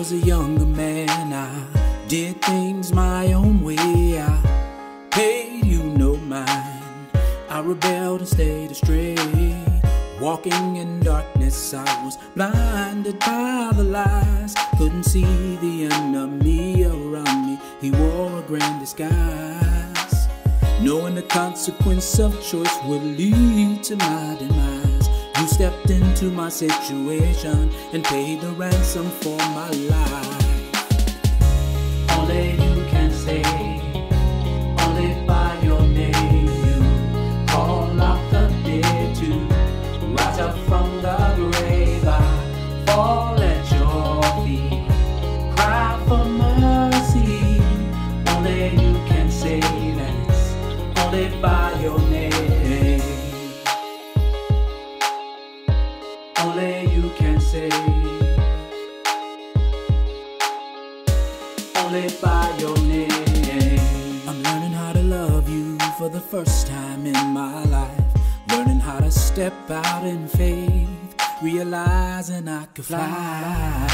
was a younger man, I did things my own way. I paid you no mind. I rebelled and stayed astray. Walking in darkness, I was blinded by the lies. Couldn't see the enemy around me. He wore a grand disguise. Knowing the consequence of choice would lead to my demise. You stepped into my situation and paid the ransom for my life. Only you Only you can save. Only by your name. I'm learning how to love you for the first time in my life. Learning how to step out in faith. Realizing I could fly.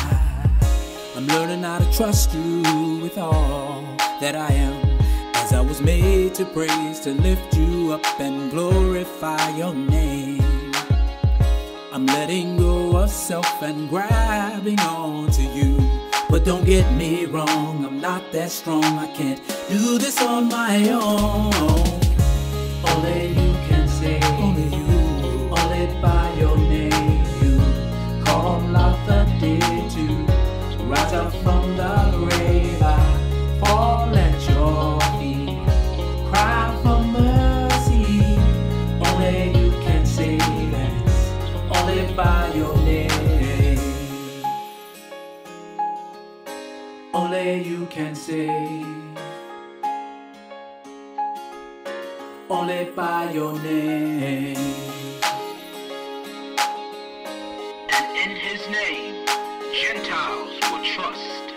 I'm learning how to trust you with all that I am. As I was made to praise, to lift you up and glorify your name. I'm letting go of self and grabbing on to you. But don't get me wrong, I'm not that strong. I can't do this on my own. Only you us, only by your name. Only you can save. Only by your name. And in his name, Gentiles will trust.